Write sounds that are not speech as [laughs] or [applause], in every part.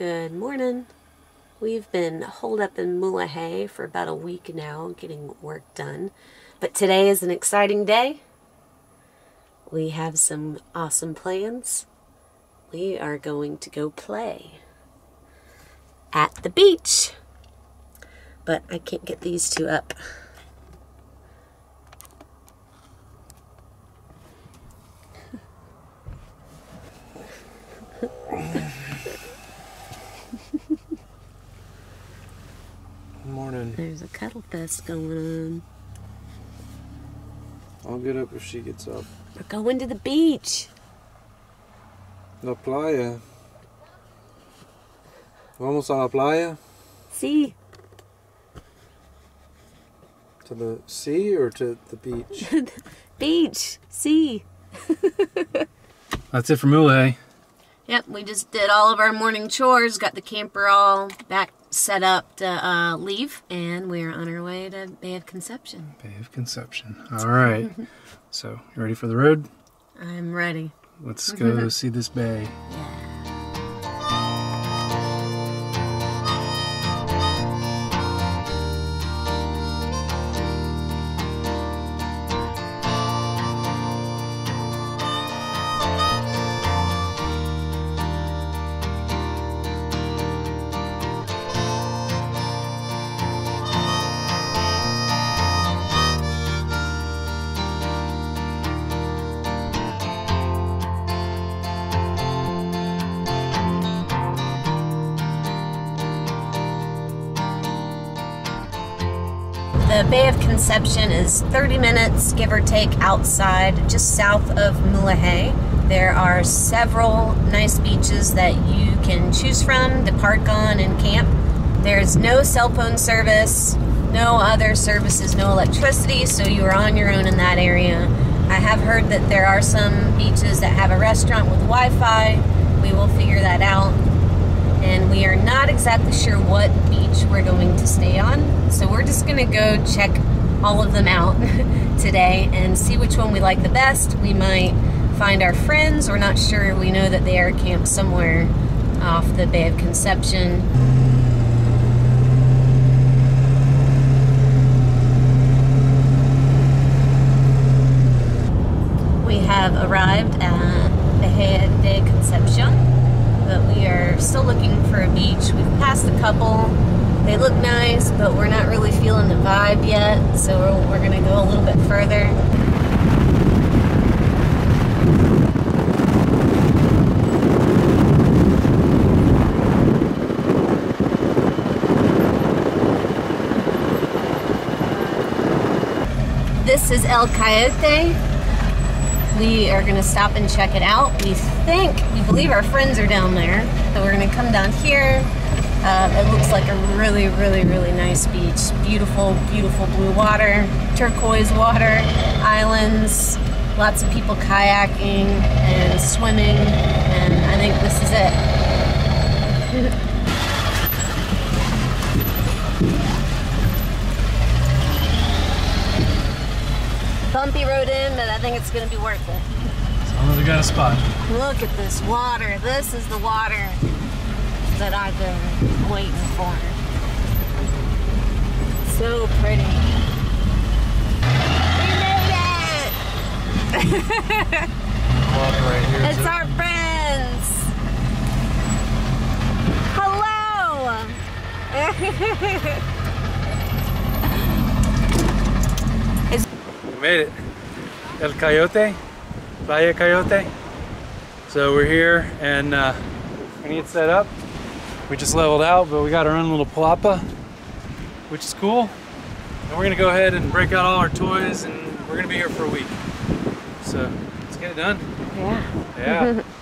Good morning. We've been holed up in Mulegé for about a week now getting work done. But today is an exciting day. We have some awesome plans. We are going to go play at the beach. But I can't get these two up. Morning. There's a cuddle fest going on. I'll get up if she gets up. We're going to the beach. La playa. Vamos a la playa? See? To the sea or to the beach? [laughs] Beach. See? [laughs] That's it for Mule. Yep, we just did all of our morning chores, got the camper all back set up to uh, leave, and we're on our way to Bay of Conception. Bay of Conception. All right. [laughs] so, you ready for the road? I'm ready. Let's [laughs] go see this bay. Bay of Conception is 30 minutes, give or take, outside, just south of Mulegé. There are several nice beaches that you can choose from to park on and camp. There's no cell phone service, no other services, no electricity, so you are on your own in that area. I have heard that there are some beaches that have a restaurant with Wi Fi. We will figure that out and we are not exactly sure what beach we're going to stay on. So we're just gonna go check all of them out [laughs] today and see which one we like the best. We might find our friends, we're not sure. We know that they are camped somewhere off the Bay of Conception. We have arrived at Bahia de Concepcion but we are still looking for a beach. We've passed a couple. They look nice, but we're not really feeling the vibe yet, so we're, we're gonna go a little bit further. This is El Coyote. We are gonna stop and check it out. We think, we believe our friends are down there. So we're gonna come down here. Um, it looks like a really, really, really nice beach. Beautiful, beautiful blue water, turquoise water, islands, lots of people kayaking and swimming, and I think this is it. [laughs] Bumpy road in, but I think it's gonna be worth it. As long as we got a spot. Look at this water. This is the water that I've been waiting for. So pretty. We made it! Right here. It's our friends. Hello. [laughs] made it. El Coyote, Playa Coyote. So we're here and uh, we need set up. We just leveled out, but we got our own little palapa, which is cool. And we're gonna go ahead and break out all our toys and we're gonna be here for a week. So let's get it done. yeah. Yeah. [laughs]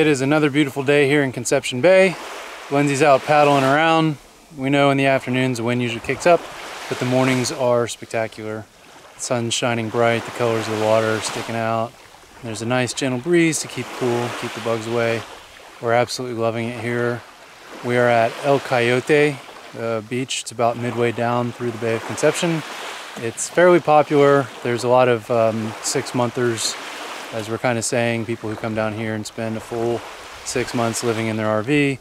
It is another beautiful day here in Conception Bay. Lindsay's out paddling around. We know in the afternoons the wind usually kicks up, but the mornings are spectacular. The sun's shining bright, the colors of the water are sticking out. There's a nice gentle breeze to keep cool, keep the bugs away. We're absolutely loving it here. We are at El Coyote uh, beach. It's about midway down through the Bay of Conception. It's fairly popular. There's a lot of um, six-monthers, as we're kind of saying, people who come down here and spend a full six months living in their RV.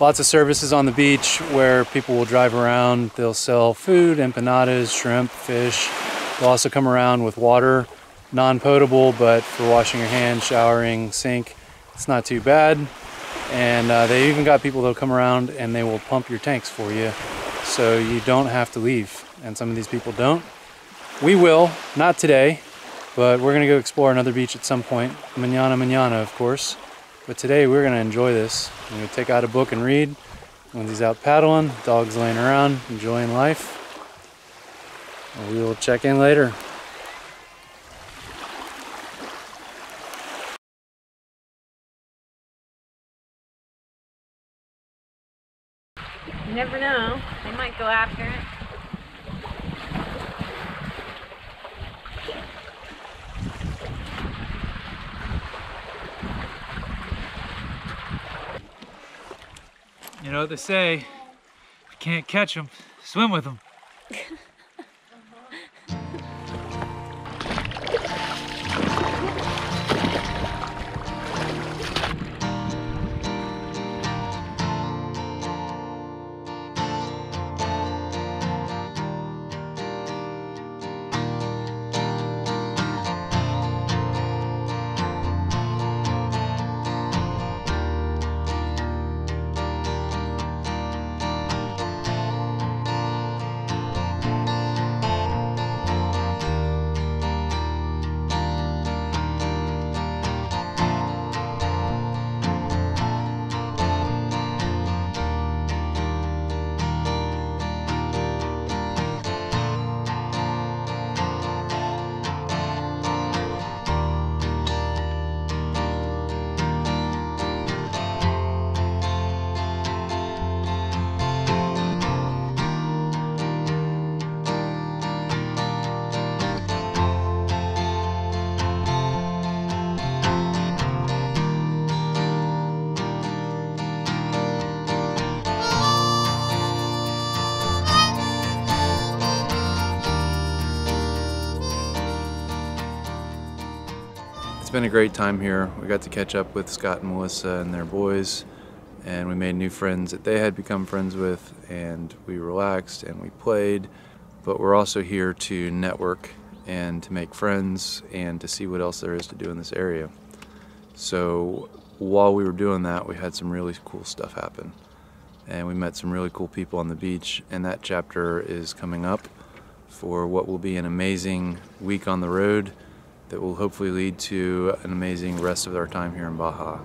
Lots of services on the beach where people will drive around. They'll sell food, empanadas, shrimp, fish. They'll also come around with water, non-potable, but for washing your hands, showering, sink, it's not too bad. And uh, they even got people that'll come around and they will pump your tanks for you so you don't have to leave. And some of these people don't. We will, not today, but we're gonna go explore another beach at some point. Manana manana, of course. But today we're gonna enjoy this. We're gonna take out a book and read. Lindsay's out paddling, dog's laying around, enjoying life. We will check in later. You never know. They might go after it. You know what they say, if you can't catch them, swim with them. Been a great time here. We got to catch up with Scott and Melissa and their boys, and we made new friends that they had become friends with, and we relaxed and we played. But we're also here to network and to make friends and to see what else there is to do in this area. So while we were doing that, we had some really cool stuff happen. And we met some really cool people on the beach, and that chapter is coming up for what will be an amazing week on the road that will hopefully lead to an amazing rest of our time here in Baja.